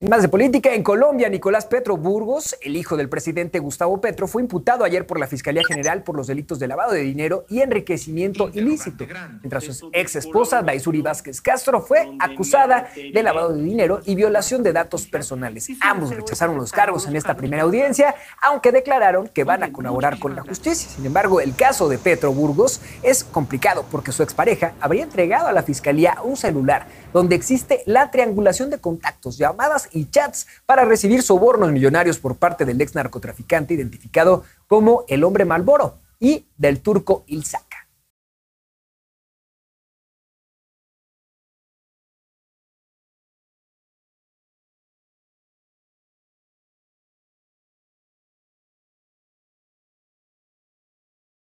más de política, en Colombia, Nicolás Petro Burgos, el hijo del presidente Gustavo Petro, fue imputado ayer por la Fiscalía General por los delitos de lavado de dinero y enriquecimiento ilícito, mientras su ex esposa, Daisuri Vázquez Castro, fue acusada de lavado de dinero y violación de datos personales. Ambos rechazaron los cargos en esta primera audiencia, aunque declararon que van a colaborar con la justicia. Sin embargo, el caso de Petro Burgos es complicado porque su expareja habría entregado a la Fiscalía un celular donde existe la triangulación de contactos, llamadas y chats para recibir sobornos millonarios por parte del ex narcotraficante identificado como el hombre Malboro y del turco Ilsa.